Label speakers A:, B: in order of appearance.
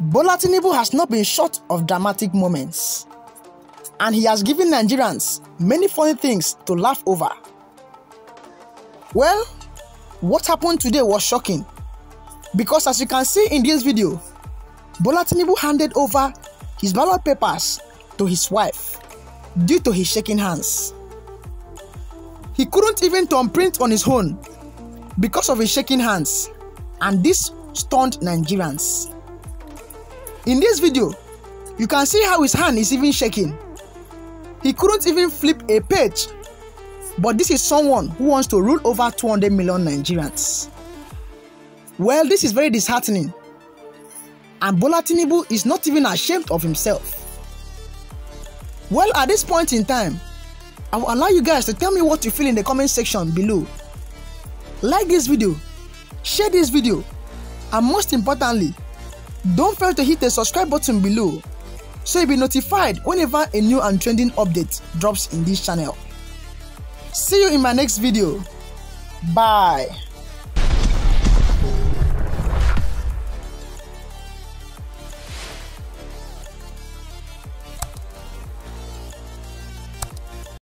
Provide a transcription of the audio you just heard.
A: Bola Tinubu has not been short of dramatic moments, and he has given Nigerians many funny things to laugh over. Well, what happened today was shocking because as you can see in this video, Bola Tinubu handed over his ballot papers to his wife due to his shaking hands. He couldn't even turn print on his own because of his shaking hands and this stunned Nigerians. In this video, you can see how his hand is even shaking. He couldn't even flip a page. But this is someone who wants to rule over 200 million Nigerians. Well, this is very disheartening. And Bola Tinubu is not even ashamed of himself. Well, at this point in time, I will allow you guys to tell me what you feel in the comment section below. Like this video, share this video, and most importantly, don't fail to hit the subscribe button below so you'll be notified whenever a new and trending update drops in this channel. See you in my next video. Bye.